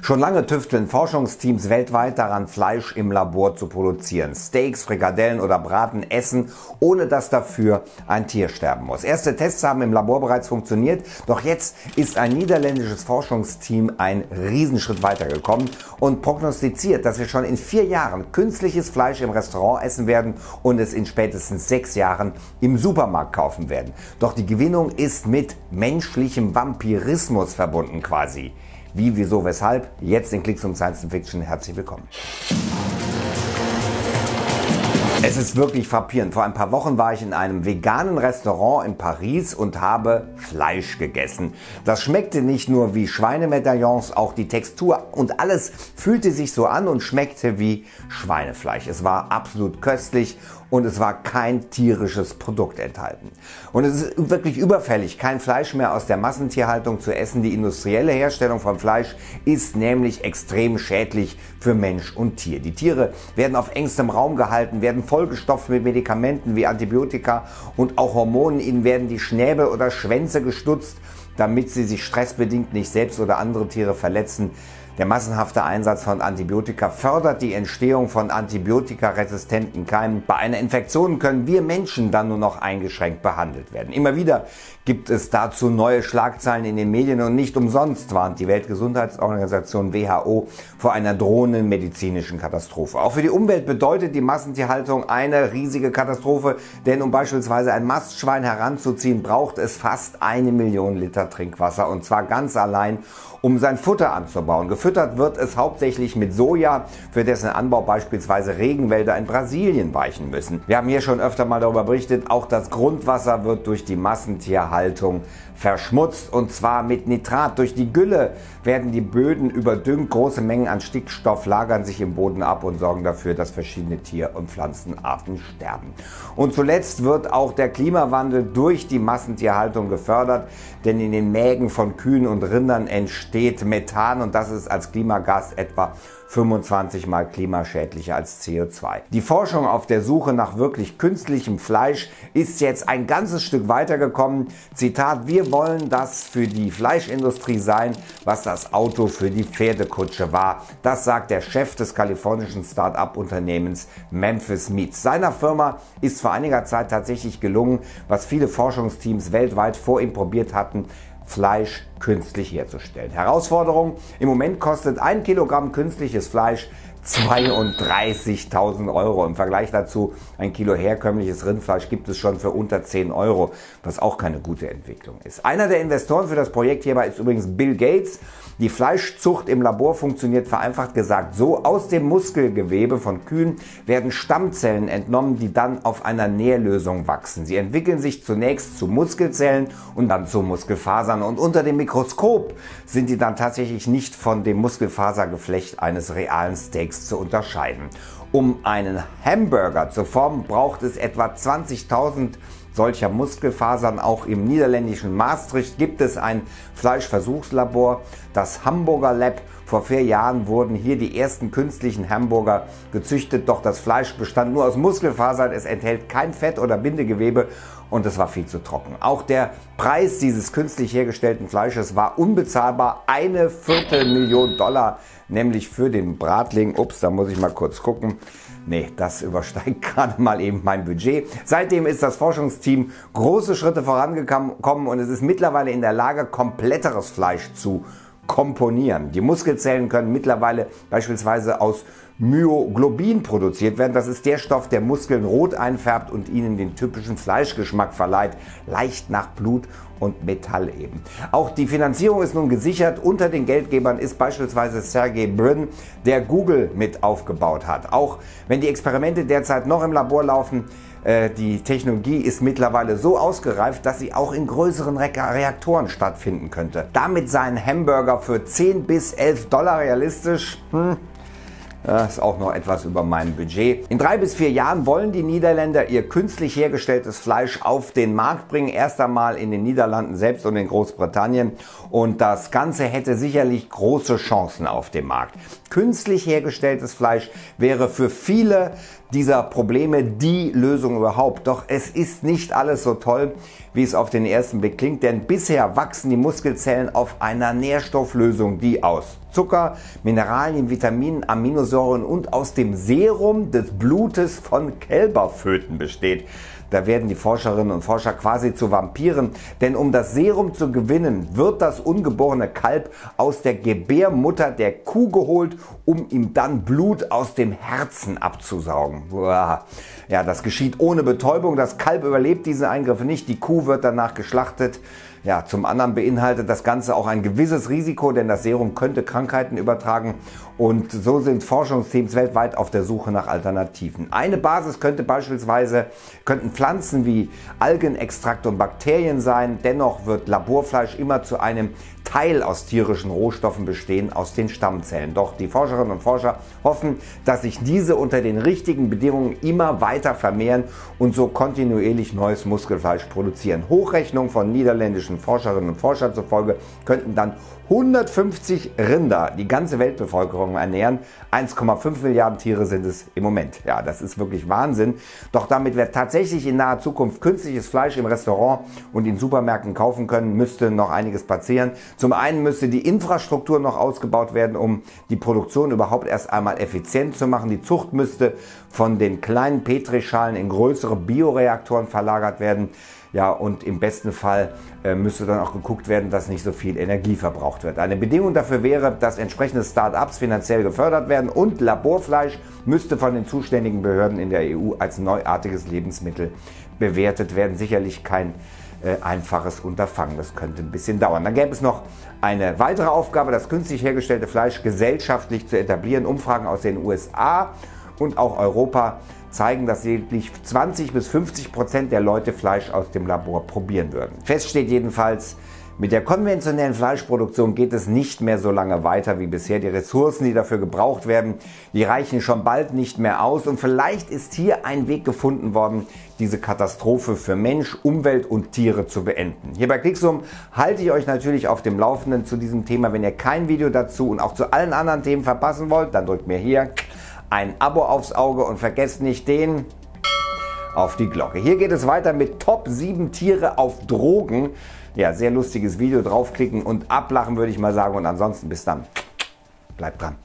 Schon lange tüfteln Forschungsteams weltweit daran, Fleisch im Labor zu produzieren. Steaks, Frikadellen oder Braten essen, ohne dass dafür ein Tier sterben muss. Erste Tests haben im Labor bereits funktioniert, doch jetzt ist ein niederländisches Forschungsteam einen Riesenschritt weitergekommen und prognostiziert, dass wir schon in vier Jahren künstliches Fleisch im Restaurant essen werden und es in spätestens sechs Jahren im Supermarkt kaufen werden. Doch die Gewinnung ist mit menschlichem Vampirismus verbunden quasi. Wie, wieso, weshalb? Jetzt in Klicks um Science Fiction. Herzlich willkommen. Es ist wirklich frappierend. Vor ein paar Wochen war ich in einem veganen Restaurant in Paris und habe Fleisch gegessen. Das schmeckte nicht nur wie Schweinemedaillons, auch die Textur und alles fühlte sich so an und schmeckte wie Schweinefleisch. Es war absolut köstlich und es war kein tierisches Produkt enthalten. Und es ist wirklich überfällig, kein Fleisch mehr aus der Massentierhaltung zu essen. Die industrielle Herstellung von Fleisch ist nämlich extrem schädlich für Mensch und Tier. Die Tiere werden auf engstem Raum gehalten, werden vollgestopft mit Medikamenten wie Antibiotika und auch Hormonen. Ihnen werden die Schnäbel oder Schwänze gestutzt, damit sie sich stressbedingt nicht selbst oder andere Tiere verletzen. Der massenhafte Einsatz von Antibiotika fördert die Entstehung von antibiotikaresistenten Keimen. Bei einer Infektion können wir Menschen dann nur noch eingeschränkt behandelt werden. Immer wieder gibt es dazu neue Schlagzeilen in den Medien und nicht umsonst warnt die Weltgesundheitsorganisation WHO vor einer drohenden medizinischen Katastrophe. Auch für die Umwelt bedeutet die Massentierhaltung eine riesige Katastrophe, denn um beispielsweise ein Mastschwein heranzuziehen, braucht es fast eine Million Liter Trinkwasser und zwar ganz allein, um sein Futter anzubauen. Gefüttert wird es hauptsächlich mit Soja, für dessen Anbau beispielsweise Regenwälder in Brasilien weichen müssen. Wir haben hier schon öfter mal darüber berichtet, auch das Grundwasser wird durch die Massentierhaltung verschmutzt und zwar mit Nitrat. Durch die Gülle werden die Böden überdüngt, große Mengen an Stickstoff lagern sich im Boden ab und sorgen dafür, dass verschiedene Tier- und Pflanzenarten sterben. Und zuletzt wird auch der Klimawandel durch die Massentierhaltung gefördert, denn in den Mägen von Kühen und Rindern entsteht Methan und das ist als Klimagas etwa 25 mal klimaschädlicher als CO2. Die Forschung auf der Suche nach wirklich künstlichem Fleisch ist jetzt ein ganzes Stück weitergekommen. Zitat, wir wollen das für die Fleischindustrie sein, was das Auto für die Pferdekutsche war. Das sagt der Chef des kalifornischen Start-up-Unternehmens Memphis Meats. Seiner Firma ist vor einiger Zeit tatsächlich gelungen, was viele Forschungsteams weltweit vor ihm probiert hatten, Fleisch künstlich herzustellen. Herausforderung, im Moment kostet ein Kilogramm künstliches Fleisch 32.000 Euro. Im Vergleich dazu, ein Kilo herkömmliches Rindfleisch gibt es schon für unter 10 Euro, was auch keine gute Entwicklung ist. Einer der Investoren für das Projekt hierbei ist übrigens Bill Gates. Die Fleischzucht im Labor funktioniert vereinfacht gesagt so, aus dem Muskelgewebe von Kühen werden Stammzellen entnommen, die dann auf einer Nährlösung wachsen. Sie entwickeln sich zunächst zu Muskelzellen und dann zu Muskelfasern und unter dem Mikroskop sind die dann tatsächlich nicht von dem Muskelfasergeflecht eines realen Steaks zu unterscheiden. Um einen Hamburger zu formen, braucht es etwa 20.000 solcher Muskelfasern. Auch im niederländischen Maastricht gibt es ein Fleischversuchslabor, das Hamburger Lab. Vor vier Jahren wurden hier die ersten künstlichen Hamburger gezüchtet, doch das Fleisch bestand nur aus Muskelfasern, es enthält kein Fett oder Bindegewebe und es war viel zu trocken. Auch der Preis dieses künstlich hergestellten Fleisches war unbezahlbar, eine Viertelmillion Dollar, nämlich für den Bratling. Ups, da muss ich mal kurz gucken. Nee, das übersteigt gerade mal eben mein Budget. Seitdem ist das Forschungsteam große Schritte vorangekommen und es ist mittlerweile in der Lage, kompletteres Fleisch zu komponieren. Die Muskelzellen können mittlerweile beispielsweise aus Myoglobin produziert werden. Das ist der Stoff, der Muskeln rot einfärbt und ihnen den typischen Fleischgeschmack verleiht, leicht nach Blut und Metall eben. Auch die Finanzierung ist nun gesichert. Unter den Geldgebern ist beispielsweise Sergey Brin, der Google mit aufgebaut hat. Auch wenn die Experimente derzeit noch im Labor laufen, die Technologie ist mittlerweile so ausgereift, dass sie auch in größeren Reaktoren stattfinden könnte. Damit seien Hamburger für 10 bis 11 Dollar realistisch. Hm, das ist auch noch etwas über mein Budget. In drei bis vier Jahren wollen die Niederländer ihr künstlich hergestelltes Fleisch auf den Markt bringen. Erst einmal in den Niederlanden selbst und in Großbritannien. Und das Ganze hätte sicherlich große Chancen auf dem Markt. Künstlich hergestelltes Fleisch wäre für viele dieser Probleme die Lösung überhaupt. Doch es ist nicht alles so toll, wie es auf den ersten Blick klingt, denn bisher wachsen die Muskelzellen auf einer Nährstofflösung, die aus Zucker, Mineralien, Vitaminen, Aminosäuren und aus dem Serum des Blutes von Kälberföten besteht. Da werden die Forscherinnen und Forscher quasi zu Vampiren, denn um das Serum zu gewinnen, wird das ungeborene Kalb aus der Gebärmutter der Kuh geholt, um ihm dann Blut aus dem Herzen abzusaugen. Ja, das geschieht ohne Betäubung. Das Kalb überlebt diese Eingriffe nicht. Die Kuh wird danach geschlachtet. Ja, zum anderen beinhaltet das Ganze auch ein gewisses Risiko, denn das Serum könnte Krankheiten übertragen und so sind Forschungsteams weltweit auf der Suche nach Alternativen. Eine Basis könnte beispielsweise könnten Pflanzen wie Algenextrakt und Bakterien sein. Dennoch wird Laborfleisch immer zu einem Teil aus tierischen Rohstoffen bestehen, aus den Stammzellen. Doch die Forscherinnen und Forscher hoffen, dass sich diese unter den richtigen Bedingungen immer weiter vermehren und so kontinuierlich neues Muskelfleisch produzieren. Hochrechnungen von niederländischen Forscherinnen und Forschern zufolge könnten dann 150 Rinder die ganze Weltbevölkerung ernähren. 1,5 Milliarden Tiere sind es im Moment. Ja, das ist wirklich Wahnsinn. Doch damit wir tatsächlich in naher Zukunft künstliches Fleisch im Restaurant und in Supermärkten kaufen können, müsste noch einiges passieren. Zum einen müsste die Infrastruktur noch ausgebaut werden, um die Produktion überhaupt erst einmal effizient zu machen. Die Zucht müsste von den kleinen Petrischalen in größere Bioreaktoren verlagert werden. Ja, und im besten Fall äh, müsste dann auch geguckt werden, dass nicht so viel Energie verbraucht wird. Eine Bedingung dafür wäre, dass entsprechende Start-ups finanziell gefördert werden und Laborfleisch müsste von den zuständigen Behörden in der EU als neuartiges Lebensmittel bewertet werden. Sicherlich kein äh, einfaches Unterfangen. Das könnte ein bisschen dauern. Dann gäbe es noch eine weitere Aufgabe, das künstlich hergestellte Fleisch gesellschaftlich zu etablieren. Umfragen aus den USA und auch Europa zeigen, dass lediglich 20 bis 50 Prozent der Leute Fleisch aus dem Labor probieren würden. Fest steht jedenfalls, mit der konventionellen Fleischproduktion geht es nicht mehr so lange weiter wie bisher. Die Ressourcen, die dafür gebraucht werden, die reichen schon bald nicht mehr aus. Und vielleicht ist hier ein Weg gefunden worden, diese Katastrophe für Mensch, Umwelt und Tiere zu beenden. Hier bei Clicksum halte ich euch natürlich auf dem Laufenden zu diesem Thema. Wenn ihr kein Video dazu und auch zu allen anderen Themen verpassen wollt, dann drückt mir hier ein Abo aufs Auge und vergesst nicht den auf die Glocke. Hier geht es weiter mit Top 7 Tiere auf Drogen. Ja, sehr lustiges Video. Draufklicken und ablachen würde ich mal sagen. Und ansonsten bis dann. Bleibt dran.